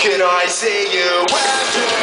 Can I see you after?